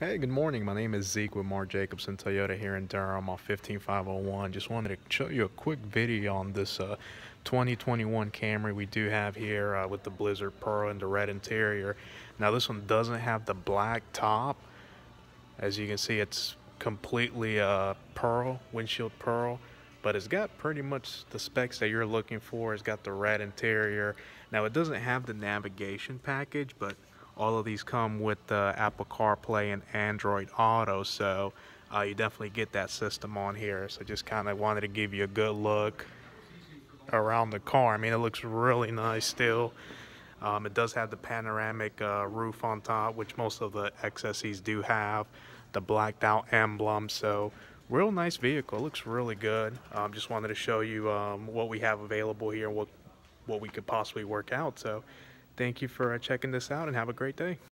Hey, good morning. My name is Zeke with Mark Jacobson Toyota here in Durham on 15501. Just wanted to show you a quick video on this uh, 2021 Camry we do have here uh, with the Blizzard Pearl and the red interior. Now this one doesn't have the black top. As you can see, it's completely uh, pearl, windshield pearl, but it's got pretty much the specs that you're looking for. It's got the red interior. Now it doesn't have the navigation package, but all of these come with uh, Apple CarPlay and Android Auto, so uh, you definitely get that system on here. So just kind of wanted to give you a good look around the car. I mean, it looks really nice still. Um, it does have the panoramic uh, roof on top, which most of the XSEs do have. The blacked out emblem, so real nice vehicle. Looks really good. Um, just wanted to show you um, what we have available here, what what we could possibly work out. So Thank you for uh, checking this out and have a great day.